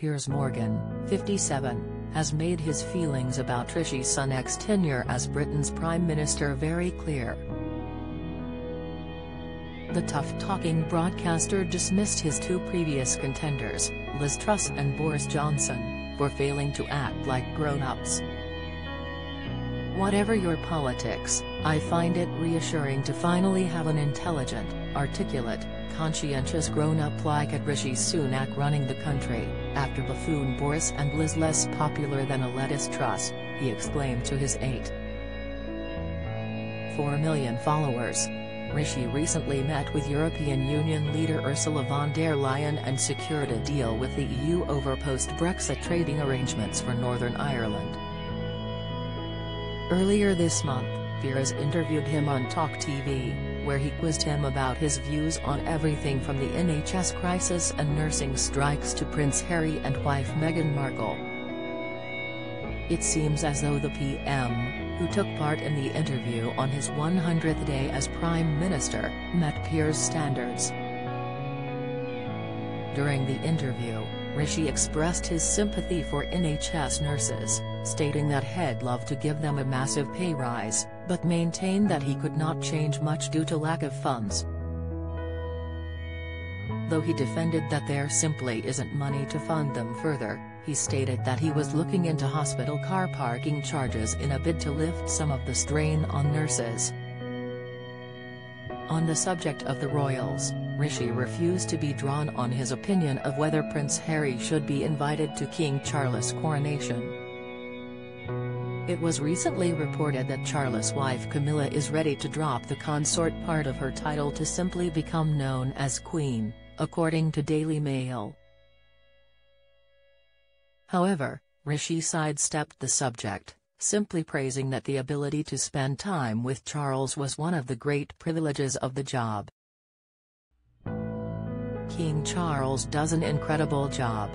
Piers Morgan, 57, has made his feelings about Rishi Sunak's tenure as Britain's Prime Minister very clear. The tough-talking broadcaster dismissed his two previous contenders, Liz Truss and Boris Johnson, for failing to act like grown-ups. Whatever your politics, I find it reassuring to finally have an intelligent, articulate, conscientious grown-up like at Rishi Sunak running the country, after buffoon Boris and Liz less popular than a lettuce truss, he exclaimed to his 8.4 million followers. Rishi recently met with European Union leader Ursula von der Leyen and secured a deal with the EU over post-Brexit trading arrangements for Northern Ireland. Earlier this month, Piers interviewed him on Talk TV, where he quizzed him about his views on everything from the NHS crisis and nursing strikes to Prince Harry and wife Meghan Markle. It seems as though the PM, who took part in the interview on his 100th day as Prime Minister, met Piers' standards. During the interview, Rishi expressed his sympathy for NHS nurses, stating that he'd love to give them a massive pay rise, but maintained that he could not change much due to lack of funds. Though he defended that there simply isn't money to fund them further, he stated that he was looking into hospital car parking charges in a bid to lift some of the strain on nurses. On the subject of the royals, Rishi refused to be drawn on his opinion of whether Prince Harry should be invited to King Charles' coronation. It was recently reported that Charles' wife Camilla is ready to drop the consort part of her title to simply become known as Queen, according to Daily Mail. However, Rishi sidestepped the subject simply praising that the ability to spend time with Charles was one of the great privileges of the job. King Charles does an incredible job.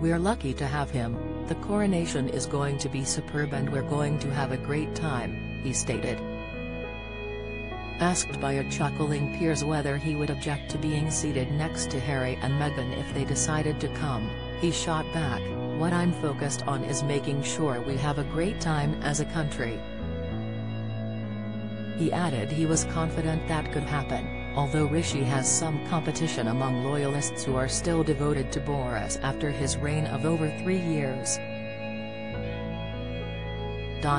We're lucky to have him, the coronation is going to be superb and we're going to have a great time, he stated. Asked by a chuckling Piers whether he would object to being seated next to Harry and Meghan if they decided to come, he shot back, what I'm focused on is making sure we have a great time as a country. He added he was confident that could happen, although Rishi has some competition among loyalists who are still devoted to Boris after his reign of over three years.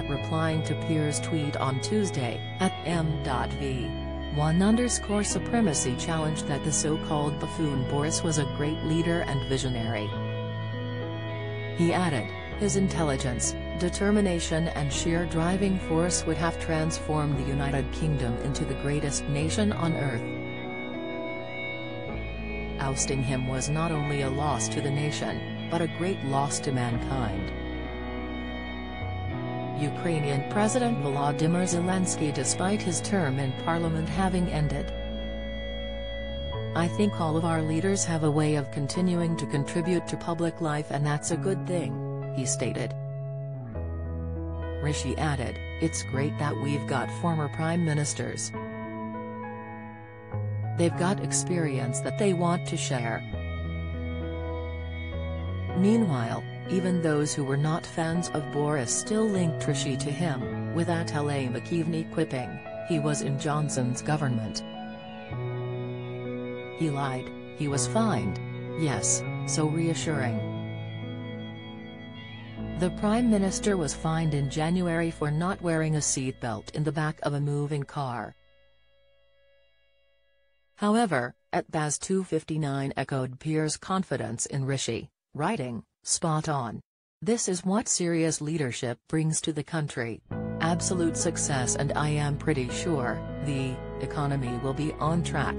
Replying to Piers' tweet on Tuesday, at m.v. One underscore supremacy challenged that the so-called buffoon Boris was a great leader and visionary. He added, his intelligence, determination and sheer driving force would have transformed the United Kingdom into the greatest nation on earth. Ousting him was not only a loss to the nation, but a great loss to mankind. Ukrainian President Volodymyr Zelensky despite his term in parliament having ended. I think all of our leaders have a way of continuing to contribute to public life and that's a good thing, he stated. Rishi added, it's great that we've got former prime ministers. They've got experience that they want to share. Meanwhile, even those who were not fans of Boris still linked Rishi to him, with Ateli McKeveney quipping, he was in Johnson's government. He lied, he was fined. Yes, so reassuring. The Prime Minister was fined in January for not wearing a seatbelt in the back of a moving car. However, at Baz 259 echoed Piers' confidence in Rishi, writing, spot on. This is what serious leadership brings to the country. Absolute success and I am pretty sure, the economy will be on track.